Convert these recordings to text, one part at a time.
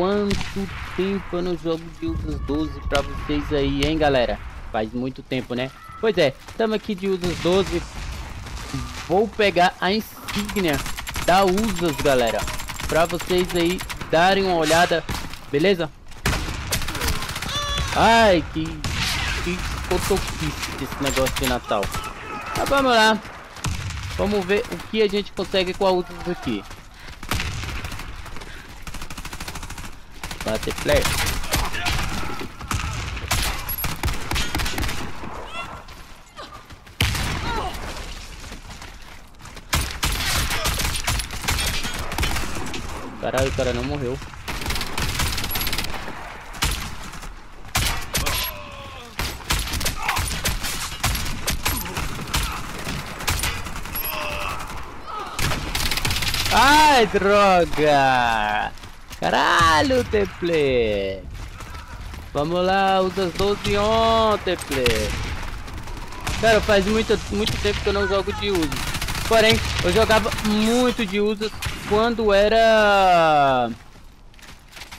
quanto tempo eu não jogo de Usas 12 pra vocês aí, hein, galera? Faz muito tempo, né? Pois é, estamos aqui de Usas 12. Vou pegar a insígnia da Usas, galera. Pra vocês aí darem uma olhada, beleza? Ai, que, que cotoquice esse negócio de Natal. Mas vamos lá. Vamos ver o que a gente consegue com a Usas aqui. Play. Caralho, o cara não morreu. Ai, droga! Caralho, Teple! Vamos lá, usa as 12 on, Teple! Cara, faz muito, muito tempo que eu não jogo de uso. Porém, eu jogava muito de uso quando era...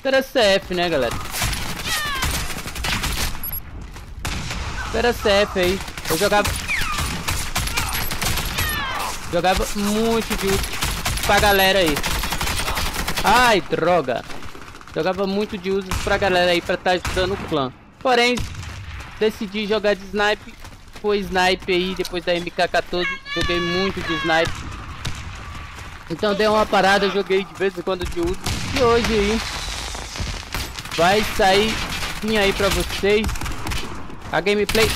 Era CF, né, galera? Era CF aí. Eu jogava... Jogava muito de uso pra galera aí. Ai, droga. Jogava muito de usos pra galera aí pra estar tá ajudando o clã. Porém, decidi jogar de snipe. Foi snipe aí, depois da MK14. Joguei muito de snipe. Então dei uma parada, joguei de vez em quando de uso. E hoje aí vai sair sim aí pra vocês a gameplay.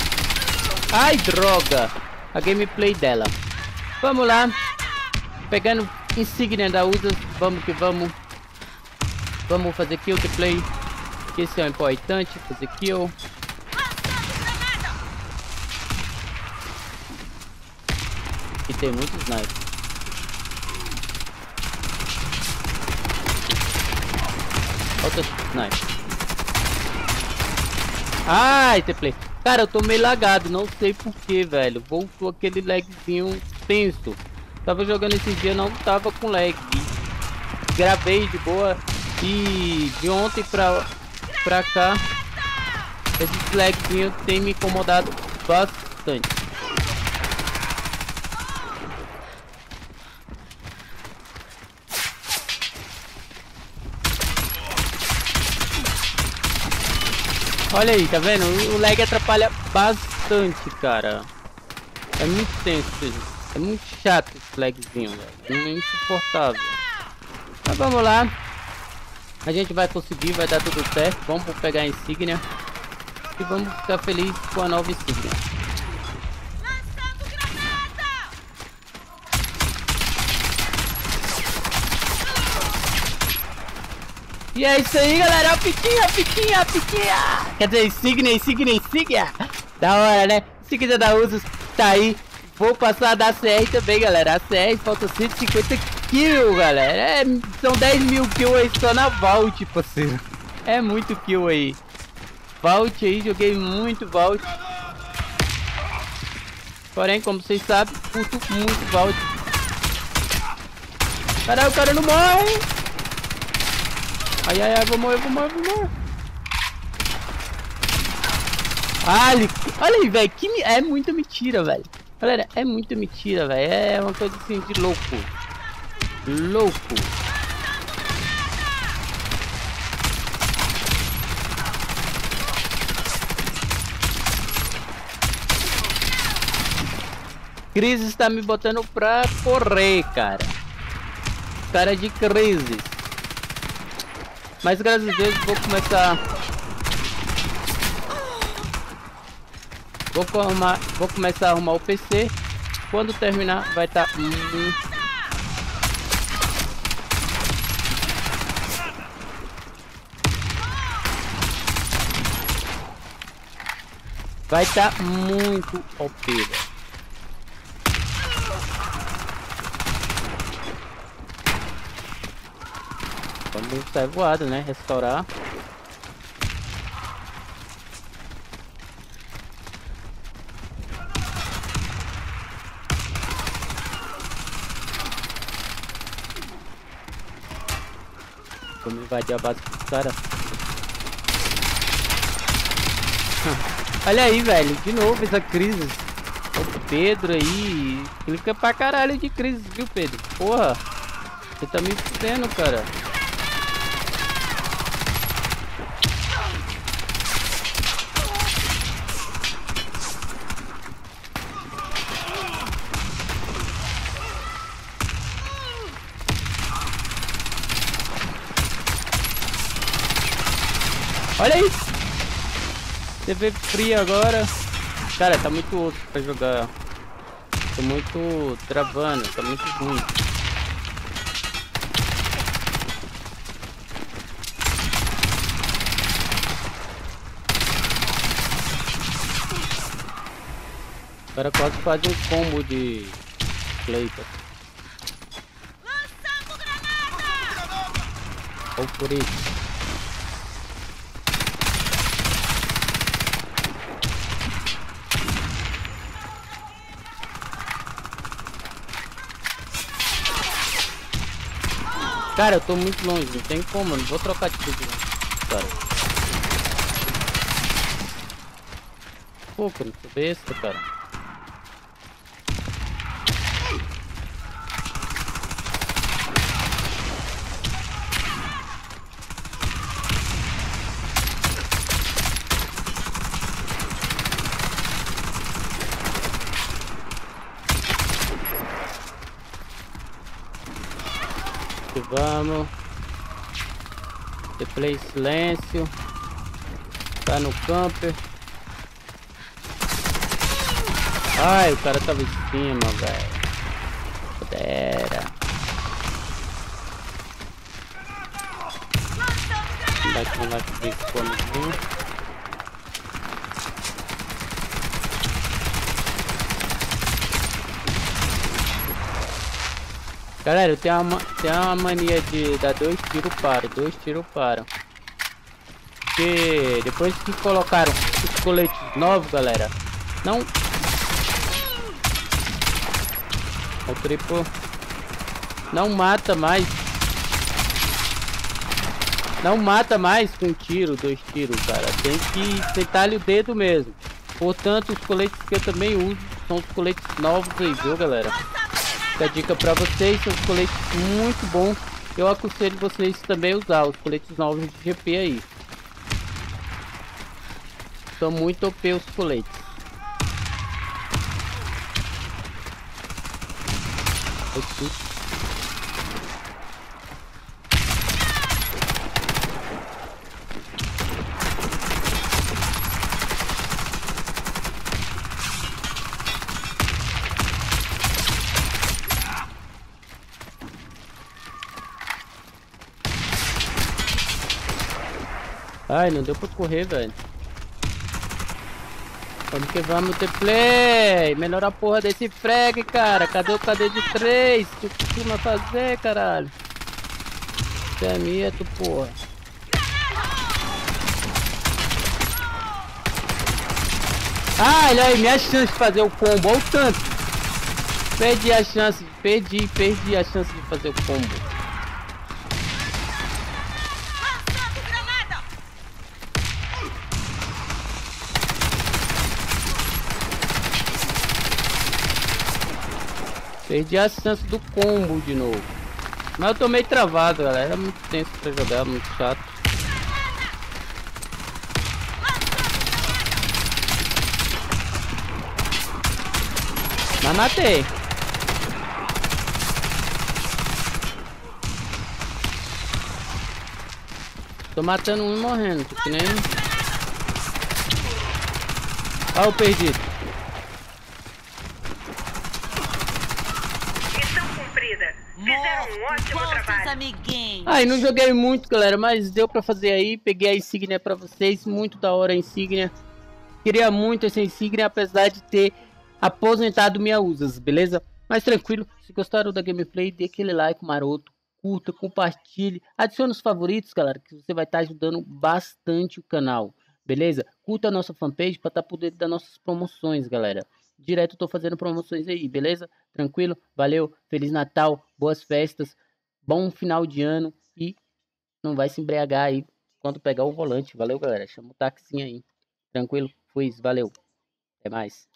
Ai, droga. A gameplay dela. Vamos lá. Pegando insígnia da USAS, vamos que vamos. Vamos fazer kill to play. Que esse é o importante, fazer kill. E tem muitos snipes. Falta snipe. Ai, play. Cara, eu tô meio lagado, não sei porquê, velho. Voltou aquele lagzinho tenso. Tava jogando esses dias, não tava com lag. Gravei de boa. E de ontem pra, pra cá, esses lagzinhos tem me incomodado bastante. Olha aí, tá vendo? O lag atrapalha bastante, cara. É muito tenso isso. É muito chato esse lagzinho, velho. É insuportável. Mas vamos lá. A gente vai conseguir, vai dar tudo certo. Vamos pegar a insígnia. E vamos ficar felizes com a nova insígnia. E é isso aí, galera. A pitinha, a pitinha, a pitinha. Quer dizer, insígnia, insígnia, insígnia. Da hora, né? Insígnia da Usos tá aí. Vou passar da CR também, galera. A CR falta 150 kills, galera. É, são 10 mil kills aí só na Vault, parceiro. É muito kill aí. Vault aí, joguei muito Vault. Porém, como vocês sabem, curto muito Vault. Caralho, o cara não morre. Ai, ai, ai, vou morrer, vou morrer, vou morrer. Ali, olha aí, velho, que é muita mentira, velho. Galera, é muito mentira, velho. É uma coisa assim de louco. Louco. Crise está me botando pra correr, cara. Cara de crise. Mas graças a Deus vou começar Vou, vou começar a arrumar o PC. Quando terminar, vai estar... Tá... Vai estar tá muito OP, velho. Vamos voado, né? Restaurar. Vamos invadir a base dos caras. Olha aí, velho. De novo essa crise. O Pedro aí. Clica pra caralho de crise, viu, Pedro? Porra. Você tá me fudendo, cara. Olha isso! TV fria agora. Cara, tá muito osso pra jogar. Tô muito travando, tá muito ruim. O cara quase faz um combo de Cleiton. Lançando granada! Ou por isso. Cara, eu tô muito longe, não tem como, não vou trocar de tudo, cara. Pô, cara, sou besta, cara. Vamos. Replay silêncio. Tá no camper. Ai, o cara tava em cima, velho. Pudera. Daqui um lá que vem esse Galera, eu tenho uma, tenho uma mania de dar dois tiros para, dois tiros para. Porque depois que colocaram os coletes novos, galera, não... O triplo não mata mais. Não mata mais com um tiro, dois tiros, cara. Tem que sentar o dedo mesmo. Portanto, os coletes que eu também uso são os coletes novos aí, viu, galera? Fica a dica para vocês, são coletes muito bons. Eu aconselho vocês também a usar os coletes novos de GP aí. São muito OP os coletes. Ai, não deu pra correr, velho. Vamos que vamos ter play. Melhora a porra desse frag, cara. Cadê o KD de 3? O que costuma fazer, caralho? Você é mito, porra. Ah, olha aí, minha chance de fazer o combo. Olha o tanto. Perdi a chance. Perdi, perdi a chance de fazer o combo. Perdi a chance do combo de novo. Mas eu tô meio travado, galera. É muito tenso pra jogar, muito chato. Mas matei. Tô matando um e morrendo, que nem... Olha o perdido. Ótimo trabalho. Ai, não joguei muito, galera, mas deu pra fazer aí. Peguei a insígnia pra vocês. Muito da hora a insígnia. Queria muito essa insígnia, apesar de ter aposentado minha usas, beleza? Mas tranquilo, se gostaram da gameplay, dê aquele like maroto, curta, compartilhe, adicione os favoritos, galera, que você vai estar tá ajudando bastante o canal, beleza? Curta a nossa fanpage para estar tá por dentro das nossas promoções, galera. Direto tô fazendo promoções aí, beleza? Tranquilo? Valeu, Feliz Natal, boas festas, bom final de ano e não vai se embriagar aí quando pegar o volante. Valeu, galera. Chama o táxi aí. Tranquilo? Fui, valeu. Até mais.